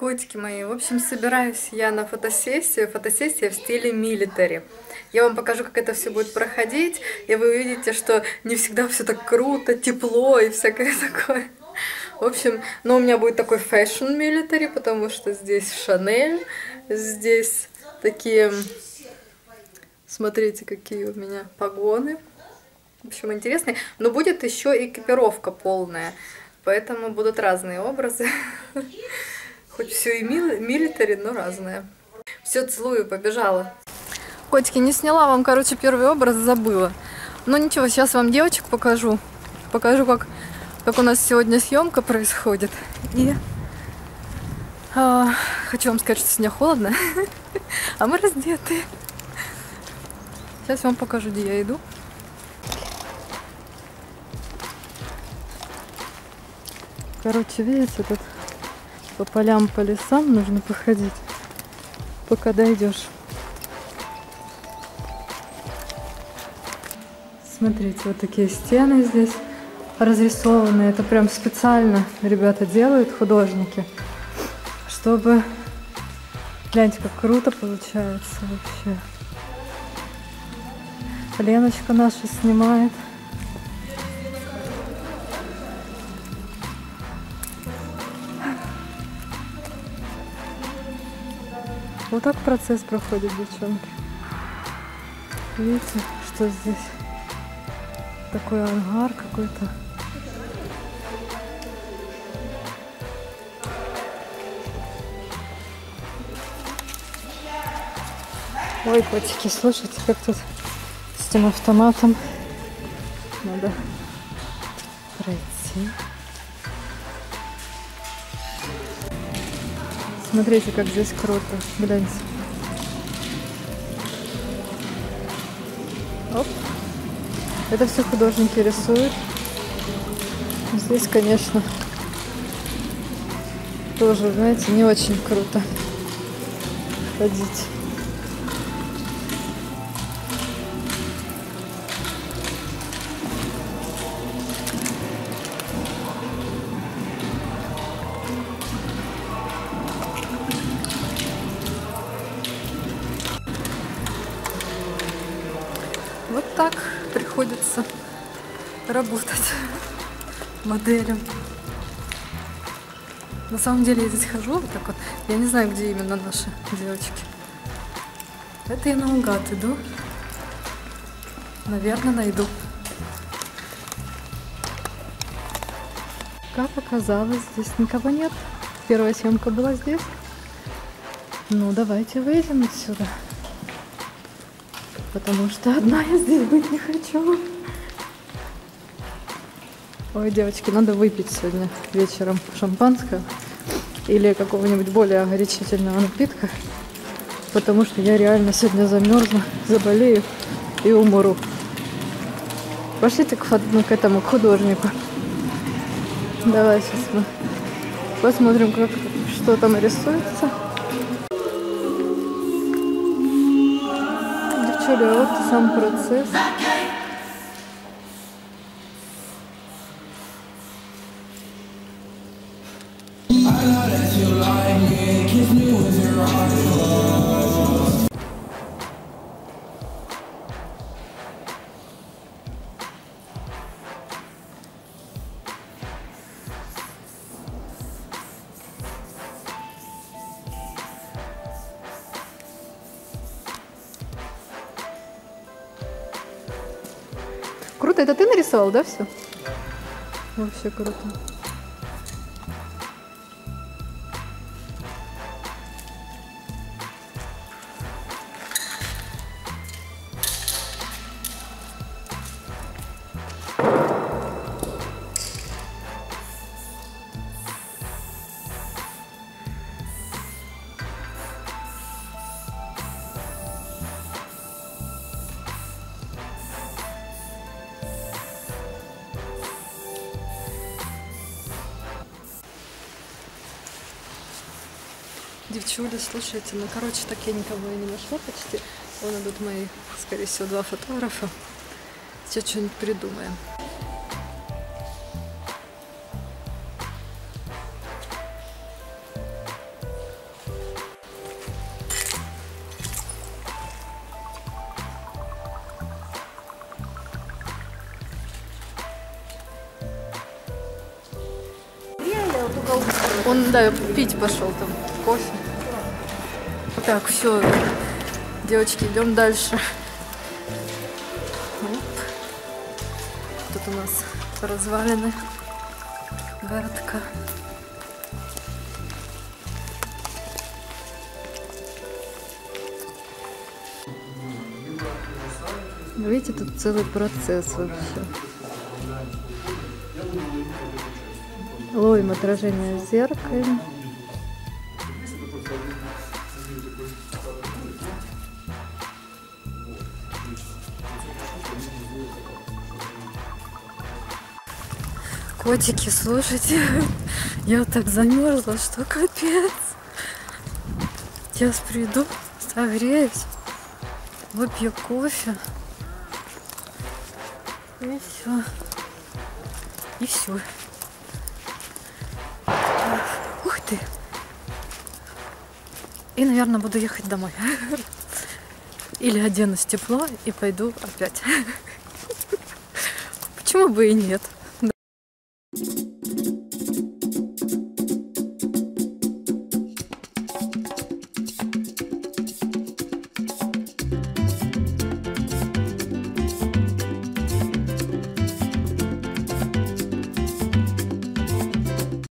Котики мои, в общем, собираюсь я на фотосессию. Фотосессия в стиле милитари. Я вам покажу, как это все будет проходить, и вы увидите, что не всегда все так круто, тепло и всякое такое. В общем, но у меня будет такой fashion милитари, потому что здесь Шанель, здесь такие, смотрите, какие у меня погоны. В общем, интересные. Но будет еще экипировка полная, поэтому будут разные образы. Хоть все и милитари, но разное. Все, целую, побежала. Котики, не сняла вам, короче, первый образ, забыла. Но ничего, сейчас вам девочек покажу. Покажу, как, как у нас сегодня съемка происходит. И а, хочу вам сказать, что сегодня холодно, а мы раздеты. Сейчас вам покажу, где я иду. Короче, видите, тут по полям, по лесам нужно походить, пока дойдешь. Смотрите, вот такие стены здесь разрисованы. Это прям специально ребята делают, художники, чтобы... Гляньте, как круто получается вообще. Леночка наша снимает. Вот так процесс проходит, девчонки. Видите, что здесь? Такой ангар какой-то. Ой, котики, слушайте, как тут с тем автоматом надо пройти. Смотрите, как здесь круто. Гляньте. Оп. Это все художники рисуют. Здесь, конечно, тоже, знаете, не очень круто ходить. Так приходится работать моделем. На самом деле я здесь хожу вот так вот. Я не знаю, где именно наши девочки. Это я наугад иду. Наверное, найду. Как оказалось, здесь никого нет. Первая съемка была здесь. Ну, давайте выйдем отсюда потому что одна я здесь быть не хочу. Ой, девочки, надо выпить сегодня вечером шампанское или какого-нибудь более горячительного напитка, потому что я реально сегодня замерзну, заболею и умру. Пошлите к, ну, к этому к художнику. Давай сейчас мы посмотрим, как что там рисуется. se dalo, to sam process. Круто, это ты нарисовал, да, все? Вообще круто. Девчули, слушайте, ну, короче, так я никого и не нашла почти. Вон идут мои, скорее всего, два фотографа. Сейчас что-нибудь придумаем. Я я Только он, да, пить пошел там кофе. Так, все, девочки, идем дальше. Оп. Тут у нас развалины городка. Видите, тут целый процесс вообще. Ловим отражение в зеркале. Котики, слушайте, я так замерзла, что капец. Сейчас приду, согреюсь, выпью кофе. И все. И все. Ты. И, наверное, буду ехать домой. Или оденусь тепло и пойду опять. Почему бы и нет?